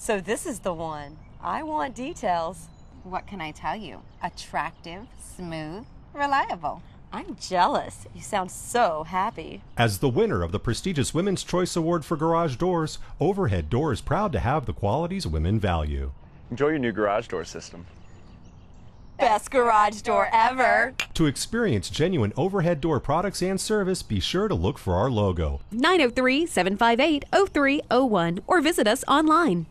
So this is the one. I want details. What can I tell you? Attractive, smooth, reliable. I'm jealous. You sound so happy. As the winner of the prestigious Women's Choice Award for Garage Doors, Overhead Door is proud to have the qualities women value. Enjoy your new garage door system. Best garage door ever. To experience genuine overhead door products and service, be sure to look for our logo. 903 758 0301 or visit us online.